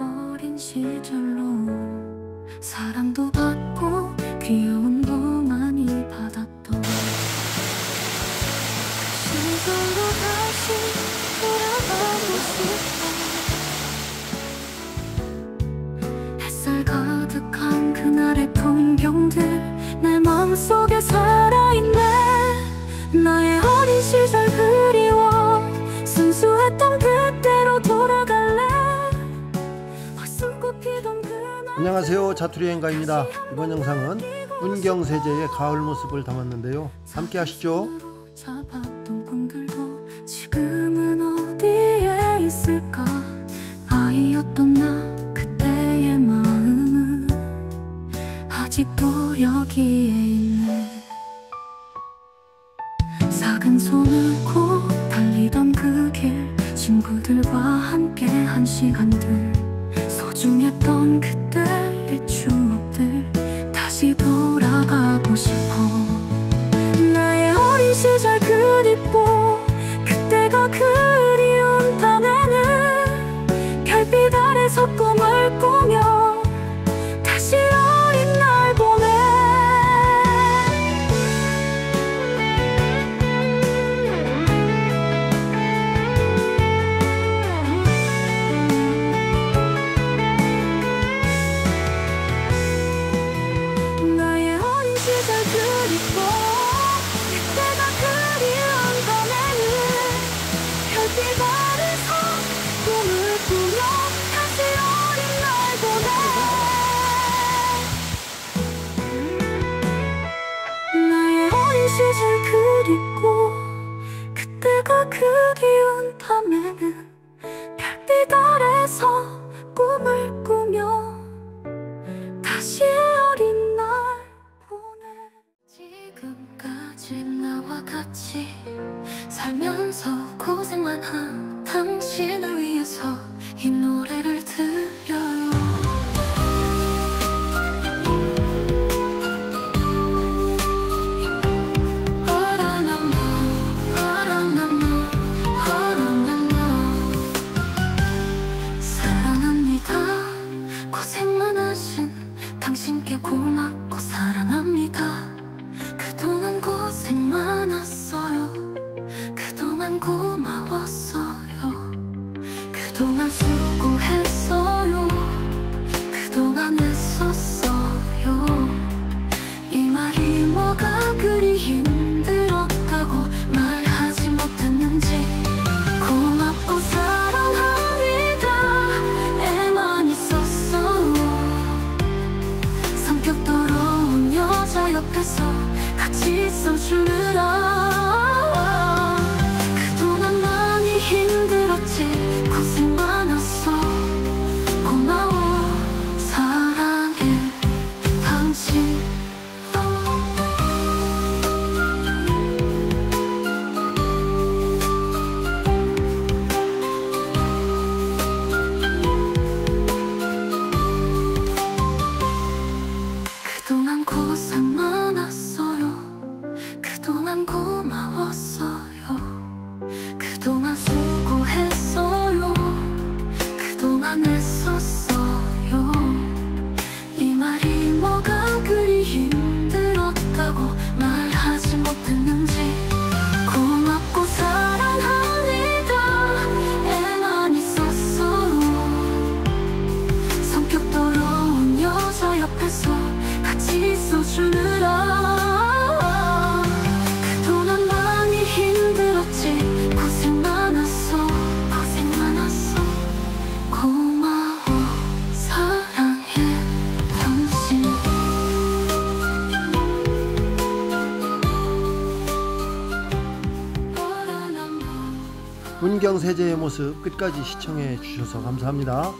어린 시절로 사랑도 받고 귀여움도 많이 받았던 시절로 다시 돌아가고 싶어. 햇살 가득한 그날의 풍경들 내 마음속에 살아있네. 나의 어린 시절 안녕하세요. 자투리 행가입니다. 이번 영상은 운경세제의 가을 모습을 담았는데요. 함께 하시죠. 아직도 여기에 있네. 작은 손을 고 달리던 그 길 친구들과 함께 한 시간들 소중했던 그때의 추 그립고 그때가 그리운 밤에는 별빛 아래서 꿈을 꾸며 다시 어린 날 보내. 지금까지 나와 같이 살면서 고생만 한 당신을 위해서 이 노래를 옆에서 같이 있어주느라. 그동안 많이 힘들었지. 고생 그동안 고마웠어요. 그동안 수고했어요. 그동안 애썼어요. 이 말이 뭐가 그리 힘들었다고 말하지 못했는지. 고맙고 사랑합니다. 애만 있었어 성격 더러운 여자 옆에서 운경세제의 모습 끝까지 시청해 주셔서 감사합니다